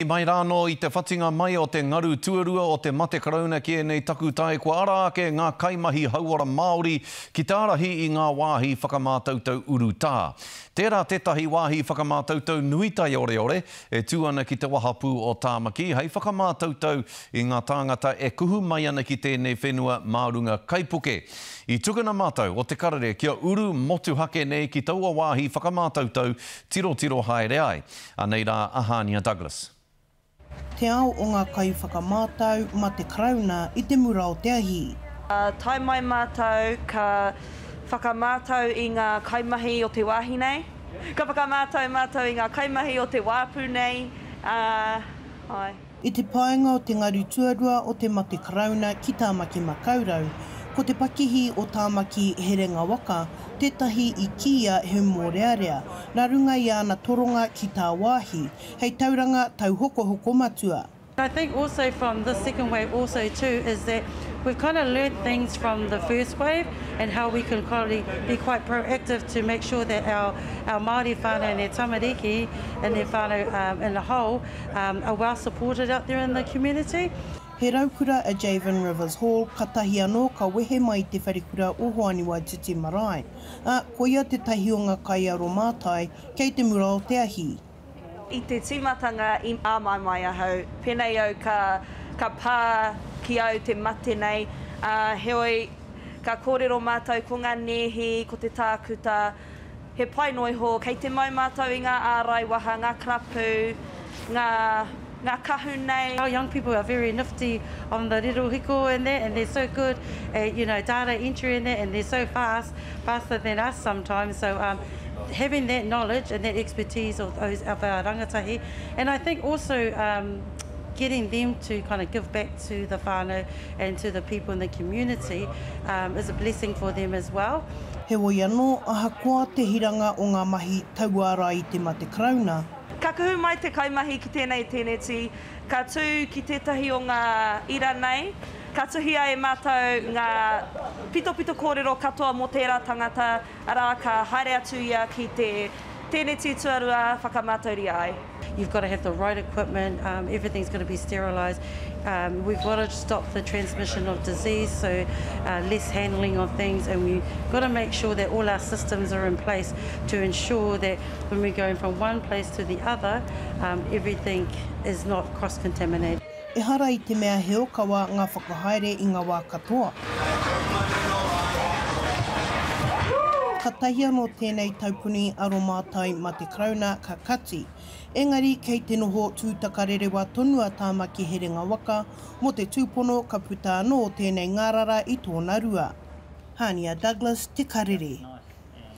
I mai rānō i te whatinga mai o te ngaru tuarua o te mate Karauna ki ēnei takutai kua ara ake ngā kaimahi hauora Māori ki te ārahi i ngā wāhi whakamātautau urutā. Tērā tētahi wāhi whakamātautau nui taioreore e tū ana ki te wahapū o Tāmaki hei whakamātautau i ngā tāngata e kuhu mai ana ki tēnei whenua mā runga kaipuke. I tukuna mātou o Te Karere kia uru motuhake nei ki taua wāhi whakamātautau tirotiro haere ai. Anei rā a Hānia Douglas. Te ao o ngā kaiwhakamātau mā te Karauna i te mura o te ahi. Ka tae mai mātou, ka whakamātau i ngā kaimahi o te wāhi nei, ka whakamātau mātou i ngā kaimahi o te wāpu nei, ā, āe. I te paenga o te ngaru tuarua o Te Mate Karauna ki Tāmaki Makaurau, ko te pakihi o Tāmaki Herenga Waka tētahi i kīia he mōrearea, nā runga i āna toronga ki tāwāhi, hei tauranga tauhokohoko matua. I think also from this second wave also too is that we've kind of learnt things from the first wave and how we can probably be quite proactive to make sure that our our Māori whānau and their tamariki and their whānau in a whole are well supported out there in the community. He raukura a Javan Rivers Hall, katahi anō ka wehe mai i te wharekura o Hoani Waititi Marae, ā, koia tētahi o ngā kaiaro mātai kei te mura o te ahi. I te tīmatanga i āmai mai ahau, pēnei au ka, ka pā ki au te mate nei, ā, heoi, ka kōrero mātou ko ngā nēhi, ko te tākuta, he pai noi hō, kei te maumātou i ngā ārai waha, ngā krapu, ngā ngā kahu nei. Our young people are very nifty on the little hiko and that, and they're so good at, you know, data entry in there and they're so fast, faster than us sometimes. So um, having that knowledge and that expertise of those of our rangatahi, and I think also um, getting them to kind of give back to the whānau and to the people in the community is a blessing for them as well. Heoi anō, ahakoa te hiranga o ngā mahi tauārai i te mate Karauna, Ka kuhu mai te kaimahi ki tēnei tēneti, ka tū ki tētahi o ngā ira nei, ka tuhia e mātou ngā pitopito kōrero katoa mō tērā tangata, arā, ka haere atu ia ki te tēneti tuarua whakamātauria ai. You've got to have the right equipment, um, everything's got to be sterilised. Um, we've got to stop the transmission of disease, so uh, less handling of things, and we've got to make sure that all our systems are in place to ensure that when we're going from one place to the other, um, everything is not cross-contaminated. Ehara i te mea he okawa ngā whakahaere i ngā wā katoa. Katahi anō tēnei taupuni aromātai mā te Karauna ka kati. Engari kei te noho tūtakarerewa tonu a Tāmaki Herenga Waka mō te tūpono ka puta anō tēnei ngārara i tōna rua. Hānia Douglas, Te Karere.